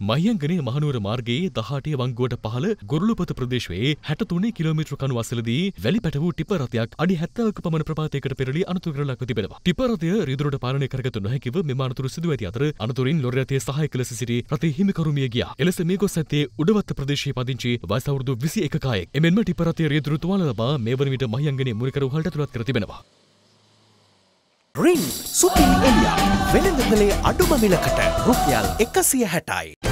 මහියංගනේ මහනුවර මාර්ගයේ දහටේ වංගුවට පහළ ගොරළුපත ප්‍රදේශයේ හැටතුනේ කිලෝමීටර කණු අසලදී වැලි පැට වූ ටිපර් රථයක් අඩි 70ක පමණ ප්‍රපාතයකට පෙරළී අනතුරු කර ලක්ව තිබෙනවා. ටිපර් රථය රියදුරට පාලනය කරගත නොහැකිව මෙම අනතුරු සිදු ඇති අතර අනතුරින් ලොරි රථයේ සහායක ලෙස සිටි රථයේ හිමිකරු මිය ගියා. එලෙස මේ ගොස් ඇත්තේ උඩවත්ත ප්‍රදේශයේ පදිංචි වයස අවුරුදු 21 කායෙක්. එමෙන්ම ටිපර් රථයේ රියදුරු තුවාල ලබා මේ වන විට මහියංගනේ මුනිකර වහලට ඇතුළත් කර තිබෙනවා. රින් සුපිරි එලියා වෙළඳගලේ අඩුම මිලකට රුපියල් එකසිය හැටයි.